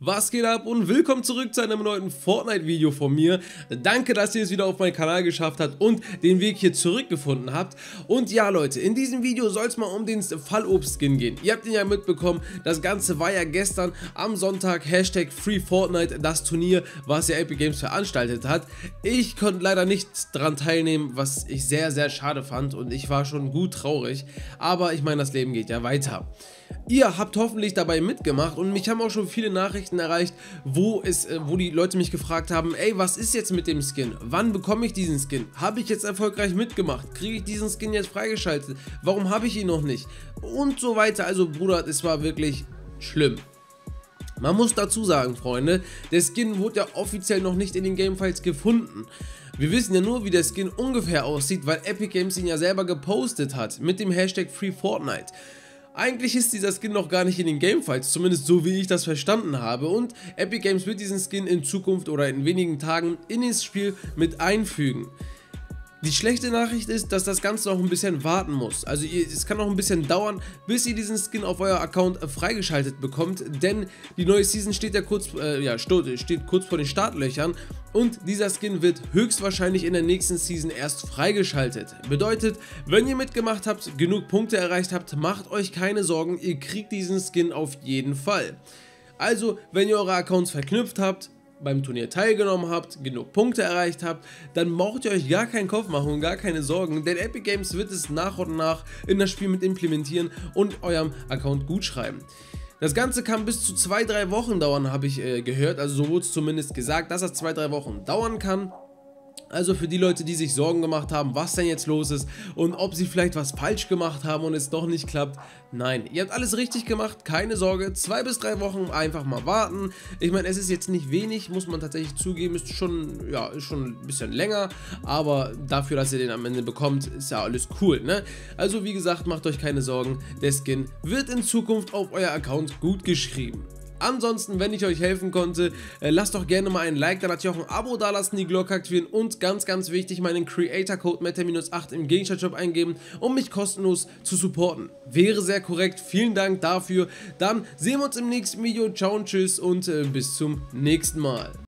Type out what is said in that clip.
Was geht ab und willkommen zurück zu einem neuen Fortnite-Video von mir. Danke, dass ihr es wieder auf meinen Kanal geschafft habt und den Weg hier zurückgefunden habt. Und ja Leute, in diesem Video soll es mal um den Fallobst-Skin gehen. Ihr habt ihn ja mitbekommen, das Ganze war ja gestern am Sonntag Hashtag FreeFortnite, das Turnier, was ja Epic Games veranstaltet hat. Ich konnte leider nicht dran teilnehmen, was ich sehr, sehr schade fand und ich war schon gut traurig. Aber ich meine, das Leben geht ja weiter. Ihr habt hoffentlich dabei mitgemacht und mich haben auch schon viele Nachrichten erreicht, wo, es, äh, wo die Leute mich gefragt haben, ey, was ist jetzt mit dem Skin? Wann bekomme ich diesen Skin? Habe ich jetzt erfolgreich mitgemacht? Kriege ich diesen Skin jetzt freigeschaltet? Warum habe ich ihn noch nicht? Und so weiter. Also Bruder, es war wirklich schlimm. Man muss dazu sagen, Freunde, der Skin wurde ja offiziell noch nicht in den Gamefiles gefunden. Wir wissen ja nur, wie der Skin ungefähr aussieht, weil Epic Games ihn ja selber gepostet hat mit dem Hashtag FreeFortnite. Eigentlich ist dieser Skin noch gar nicht in den Gamefights, zumindest so wie ich das verstanden habe und Epic Games wird diesen Skin in Zukunft oder in wenigen Tagen in das Spiel mit einfügen. Die schlechte Nachricht ist, dass das Ganze noch ein bisschen warten muss. Also es kann noch ein bisschen dauern, bis ihr diesen Skin auf euer Account äh, freigeschaltet bekommt, denn die neue Season steht ja kurz, äh, ja, steht kurz vor den Startlöchern und dieser Skin wird höchstwahrscheinlich in der nächsten Season erst freigeschaltet. Bedeutet, wenn ihr mitgemacht habt, genug Punkte erreicht habt, macht euch keine Sorgen, ihr kriegt diesen Skin auf jeden Fall. Also, wenn ihr eure Accounts verknüpft habt, beim Turnier teilgenommen habt, genug Punkte erreicht habt, dann braucht ihr euch gar keinen Kopf machen und gar keine Sorgen, denn Epic Games wird es nach und nach in das Spiel mit implementieren und eurem Account gut schreiben. Das Ganze kann bis zu 2-3 Wochen dauern, habe ich äh, gehört, also so wurde es zumindest gesagt, dass das 2-3 Wochen dauern kann. Also für die Leute, die sich Sorgen gemacht haben, was denn jetzt los ist und ob sie vielleicht was falsch gemacht haben und es doch nicht klappt. Nein, ihr habt alles richtig gemacht, keine Sorge. Zwei bis drei Wochen einfach mal warten. Ich meine, es ist jetzt nicht wenig, muss man tatsächlich zugeben, ist schon, ja, ist schon ein bisschen länger. Aber dafür, dass ihr den am Ende bekommt, ist ja alles cool, ne? Also wie gesagt, macht euch keine Sorgen. Der Skin wird in Zukunft auf euer Account gut geschrieben. Ansonsten, wenn ich euch helfen konnte, äh, lasst doch gerne mal ein Like, dann natürlich auch ein Abo dalassen, die Glocke aktivieren und ganz, ganz wichtig, meinen Creator-Code Meta-8 im Gegenstand-Shop eingeben, um mich kostenlos zu supporten. Wäre sehr korrekt, vielen Dank dafür. Dann sehen wir uns im nächsten Video, ciao und tschüss und äh, bis zum nächsten Mal.